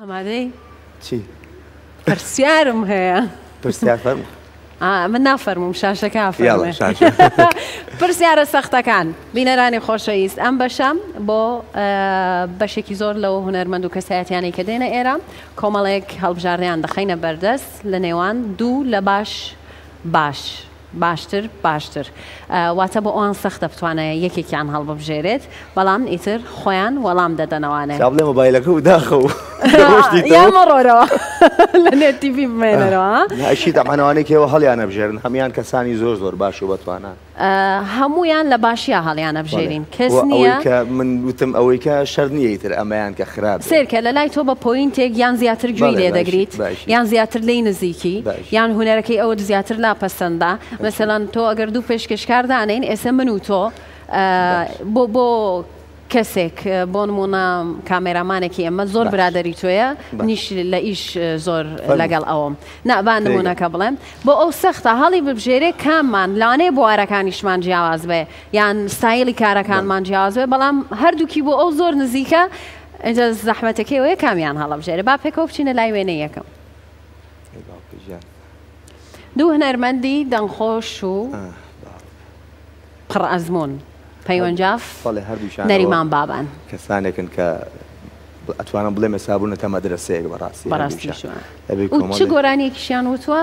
ئامادەی؟ چی؟ پرسیارم هەیە. پرسیار فەرموو. من نافەرمووم شاشەکە فەرمێ پرسیارە سەختەکان بینەرانی خۆشەویست ئەم بەشەم بۆ بەشێکی زۆر لەو هوەرمەند و کەسایەتیانەی کە دێنە ئێرە کۆمەڵێک هەڵبژاردەیان دەخینە بەردەست لە نێوان دوو لە باش باش باشتر باشتر واتە بۆ ئەوان سەختە بتوانێت یەکێکیان هەڵببژێرێت بەڵام ئیتر خۆیان وەڵام دەدەنەوانێ. جا بڵێ مۆبایلەکە و داخە و ڕۆشتیتەوە. یان مەڕۆرەوە لە نێت تیڤی بمێنەرەوە. ئەشی تەبعەن ئەوانەی کە ئێوە هەڵیانەبژێرن هەموویان کەسانی زۆر زۆر باش و بەتوانان. هەموویان لە باشیا هەڵیانەبژێرین کەس نییە. ئەوەی کە من وتم ئەوەی کە شەرت نییە ئیتر ئەمەیان کە خراپ بێت. سەیرکە لەلای تۆ بە پۆینتێک یان زیاتر گوێی لێ دەگریت یان زیاتر لێی نزیکی. یان هونەرەکەی ئەوت زیاتر ناپەسەندە مەسەلەن تۆ ئەگەر دوو پێشکەشکار دانێین ئێسە من و تۆ بۆ بۆ کەسێک بۆ نمونە کامێرامانێکی ئێمە زۆر برادری تۆیە نیش لە ئیش زۆر لەگەڵ ئەوم نابان نمونونەکە بڵێم بۆ ئەو سەختە هەڵی ببژێرێ کاممان لانێ بوارەکانیشمان جیاواز بێ یان سایلی کارەکانمان جیاواز بێ بەڵام هەردووکی بۆ ئەو زۆر نزیکە ئەجا زەحمەتەکەی ئەوەیە کامیان هەڵەبژێرە با پێکەوە بچینە لای وێنە یەکەم. دوو هونەرمەندی دەنگخۆش و پڕ ئەزموون، پەیوەند جاف، نەریمان بابان. کەسانێکن کە ئەتوانم بڵێم ئێستا بوونەتە مەدرەسەیەک بەڕاستی. بەڕاستیشە. ئەبێ کۆمەڵێ. چ گۆرانیەکیشیان وتووە؟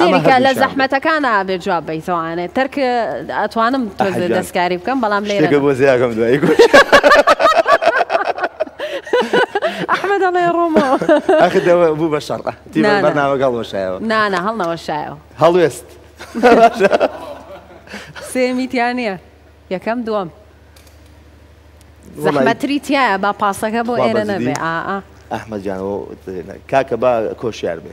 سەیرکە لە زەحمەتەکانە ئەبێ جواب بەیتەوە ئانێ تەرک ئەتوانم تۆزێ دەستکاری بکەم بەڵام لێرە بۆ زیاکەم دوایی ئەحمەد ئەڵێ ڕۆمەوە ئەخ دەوە بوو بە شەڕ بەرنامەگەڵ وەشایەوە نانا هەڵنەوەشایەوە هەڵوێست سێمی تیا نییە یەکەم دووەم زەحمەتری تایە با پاسەکە بۆ ئێرە نەبێ ئا ئەحمەد جانەوە کاکە با کۆشیار بێ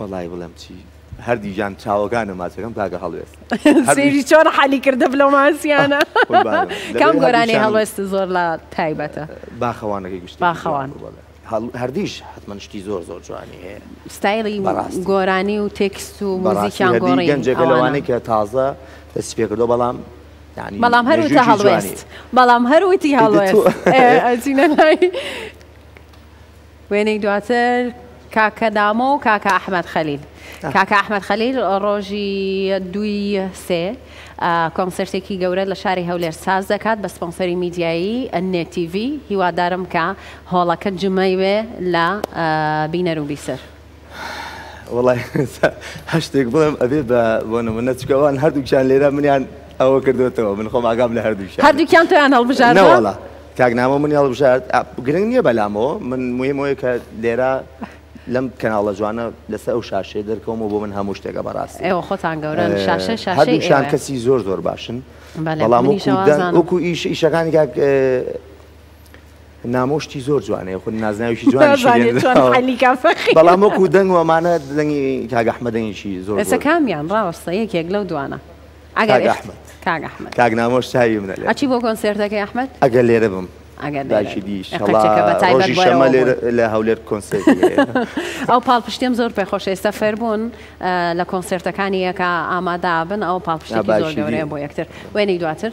وەڵای بڵێم چی هەردی گیان چاوەکانم ماچەکەم تاکە هەڵوێست سێری چۆن حالی کردە بلە ماسییانە کام گۆرانی هەڵوێست زۆر لە تایبەتە باخەوانەکەی گشت باخەوان هەردیش حتممە شتی زۆر زۆر جوانی هەیە ستایلی گۆرانی و تێکست و مۆزیکیان گۆڕی گەنجێکە لەوانەی کە تازە دەست پێکردەوە بەڵام بەڵام هەروتە هەڵوێست بەڵام هەروتی هەڵوێست وێنەی دواتر کاکە دامۆ و کاکە ئەحمەد خەلیل کاکە ئەحمەد خەلیل ڕۆژی دوی سێ کۆنسرتێکی گەورە لە شاری هەولێر ساز دەکات بە سپۆنسەری میدیایی نێتیڤی هیوادارم کە هۆڵەکە جمەی وێ لە بینەر و بیسەر. وەڵای هەشتێک بڵێم ئەبێ بە بۆ نمونە چکەوان هەردووکیان لێرە منیان ئەوە کردوێتەوە من خۆم ئاگام لە هەردووکیان هەردووکیان تۆیان هەڵبژاردەوەڵە کاکنامە منی هەڵبژارد گرنگ نییە بەلامەوە من مهمەوەی کە لێرە لەم کەناڵە جوانە لەسەر ئەو شاشێ دەرکەوم و بۆ من هەموو شتێکە بەڕاستی ئێوە خۆتان گەورن شاشە شاشان کەسی زۆر زۆر باشن بەڵام وەکو ئیش ئیشەکانی نامۆ شتی زۆر جوانەیە خود نازناویشی جوان بەڵام وەکو دەنگ وەمانە دەنگی کاگ ئەحمە دەنگیشی زۆر ئێستا کامیان ڕاوەستە یەکێک لەو دوانە ئەگەر ئەحمد کاگ ئەحمد کاگ نامۆش چاوی منە لێ ئەچی بۆ کۆنسێرتەکەی ئەحمد ئەگەر لێرە بم ئەگەر داشی دیش ڕۆژی شەمە لە هەولێر کۆنسێر ئەو پاڵپشتیم زۆر پێ خۆش ئێستا فەربوون لە کۆنسێرتەکانی یەکە ئامادابن ئەو پاڵپشتی زۆر گەورەیە بۆ یەکتر وێنەی دواتر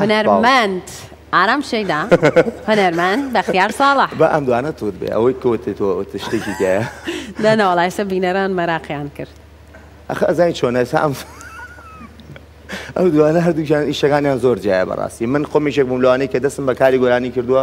هونەرمەند ئارام شەیدا هونەرمەند بەختیار ساڵح بە ئەم دوانە توت بێ ئەوەی کۆتێ تۆ شتێکی تایە نەنەوەڵایسە بینەران مەراقیان کرد ئەخ ئەزای چۆنە سام ئەو دوانە هەردووکیان ئیشەکانیان زۆر جیایە بەڕاستی من خۆمیشێک بووم لەوانەیە کە دەستم بە کاری گۆرانی کردووە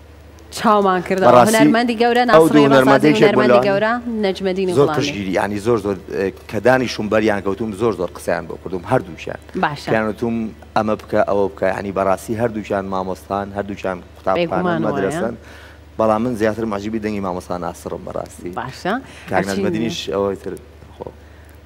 چاومان کرد هەنەرمەندی گەورە ناسڕێمەندی گەورە نەجمەدین زۆر پشگیری ینی زۆر زۆر کە دانیشم بەریان کەوتم زۆر زۆر قسەیان بۆ کردم هەردووشیان باشیانتم ئەمە بکە ئەوە بکە ینی بەڕاستی هەردووشان مامۆستان هەردووشان قوتابخانە مەدرسن بەڵام من زیاتر ماژیبی دەنگی مامۆستا ناسڕم بەڕاستی باشە کاکدینیش ئەوەتر